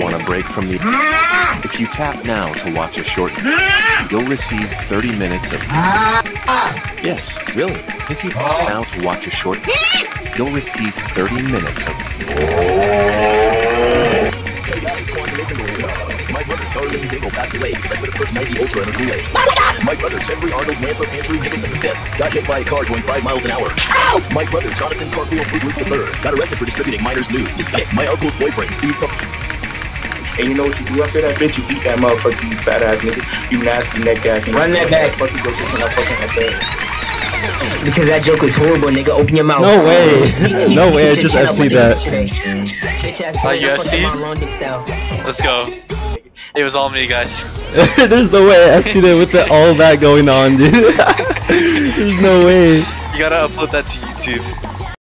Want a break from the... If you tap now to watch a short... You'll receive 30 minutes of... Yes, really. If you tap now to watch a short... You'll receive 30 minutes of... My brother, Charlie Dingle, passed away because I put a Perk 90 Ultra in a Kool-Aid. My brother, Jeffrey Arnold Manfred Andrew Nicholson V, got hit by a car going 5 miles an hour. My brother, Jonathan Carfield Friedrich III, got arrested for distributing minors' nudes. My uncle's boyfriend, Steve... And you know what you do after that, bitch? You beat that motherfucker, you fat ass nigga. You nasty neck ass. Run that back. Fuck you, go shit I fucking at that. Because that joke is horrible, nigga. Open your mouth. No way. Speak to me, No way, I just your channel, FC that. they do today. Bitch ass boy, Like UFC? my London style. Let's go. It was all me, guys. There's no way I've that with the, all that going on, dude. There's no way. You gotta upload that to YouTube.